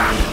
Ah!